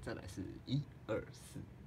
再来是一二四。